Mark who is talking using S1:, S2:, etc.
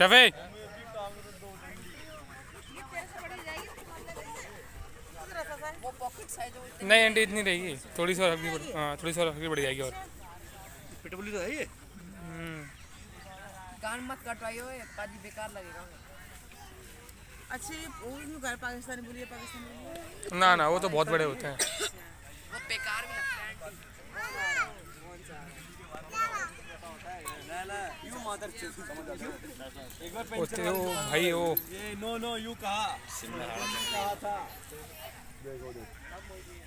S1: टफे
S2: वो pocket size वो
S1: नहीं आंटी इतनी रहेगी। थोड़ी सी और हल्की हाँ थोड़ी सी और हल्की बढ़ जाएगी और।
S3: पिटबुली तो है ये।
S2: कान मत कटवाइयो ये पाजी बेकार लगेगा।
S4: अच्छे वो क्यों कर? पाकिस्तानी बोलिए पाकिस्तानी
S1: ना ना वो तो बहुत बड़े होते हैं।
S2: वो बेकार भी लगता है आंटी
S3: यू मदर समझ एक बार
S1: वो ते- वो भाई हो
S3: ये नो नो यू कहा। कहा था। देखो देखो।